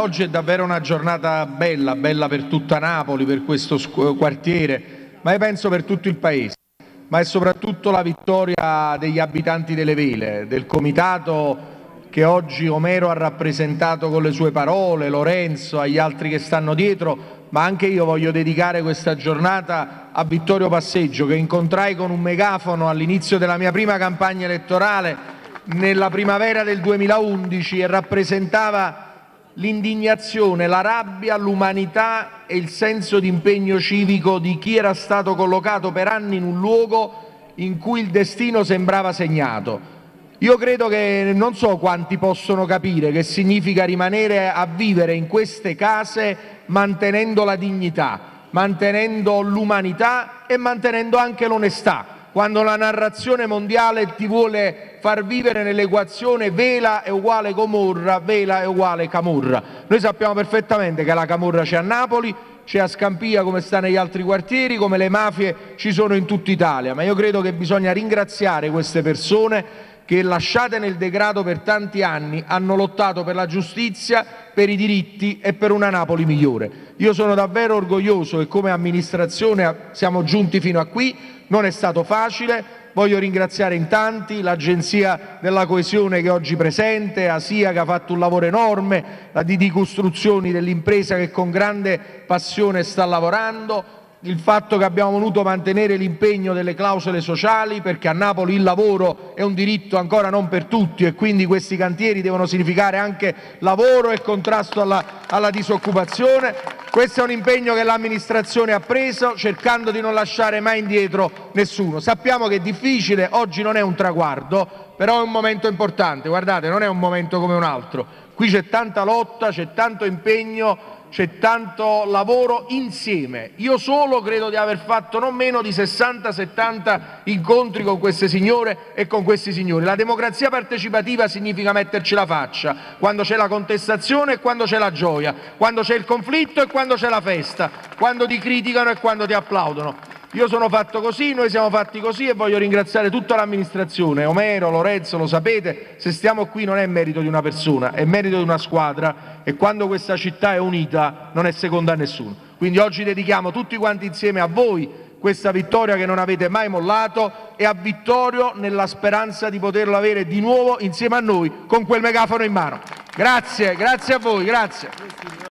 oggi è davvero una giornata bella, bella per tutta Napoli, per questo quartiere, ma io penso per tutto il Paese. Ma è soprattutto la vittoria degli abitanti delle Vele, del comitato che oggi Omero ha rappresentato con le sue parole, Lorenzo, agli altri che stanno dietro, ma anche io voglio dedicare questa giornata a Vittorio Passeggio che incontrai con un megafono all'inizio della mia prima campagna elettorale nella primavera del 2011 e rappresentava l'indignazione, la rabbia, l'umanità e il senso di impegno civico di chi era stato collocato per anni in un luogo in cui il destino sembrava segnato. Io credo che non so quanti possono capire che significa rimanere a vivere in queste case mantenendo la dignità, mantenendo l'umanità e mantenendo anche l'onestà. Quando la narrazione mondiale ti vuole far vivere nell'equazione vela è uguale Comorra, vela è uguale Camorra. Noi sappiamo perfettamente che la Camorra c'è a Napoli, c'è a Scampia come sta negli altri quartieri, come le mafie ci sono in tutta Italia, ma io credo che bisogna ringraziare queste persone che lasciate nel degrado per tanti anni hanno lottato per la giustizia, per i diritti e per una Napoli migliore. Io sono davvero orgoglioso che come amministrazione siamo giunti fino a qui, non è stato facile, voglio ringraziare in tanti l'Agenzia della Coesione che è oggi presente, Asia che ha fatto un lavoro enorme, la DD Costruzioni dell'impresa che con grande passione sta lavorando, il fatto che abbiamo voluto mantenere l'impegno delle clausole sociali perché a Napoli il lavoro è un diritto ancora non per tutti e quindi questi cantieri devono significare anche lavoro e contrasto alla, alla disoccupazione. Questo è un impegno che l'amministrazione ha preso cercando di non lasciare mai indietro nessuno. Sappiamo che è difficile, oggi non è un traguardo, però è un momento importante, guardate, non è un momento come un altro. Qui c'è tanta lotta, c'è tanto impegno c'è tanto lavoro insieme. Io solo credo di aver fatto non meno di 60-70 incontri con queste signore e con questi signori. La democrazia partecipativa significa metterci la faccia, quando c'è la contestazione e quando c'è la gioia, quando c'è il conflitto e quando c'è la festa, quando ti criticano e quando ti applaudono. Io sono fatto così, noi siamo fatti così e voglio ringraziare tutta l'amministrazione, Omero, Lorenzo, lo sapete, se stiamo qui non è merito di una persona, è merito di una squadra e quando questa città è unita non è seconda a nessuno. Quindi oggi dedichiamo tutti quanti insieme a voi questa vittoria che non avete mai mollato e a Vittorio nella speranza di poterlo avere di nuovo insieme a noi con quel megafono in mano. Grazie, grazie a voi, grazie.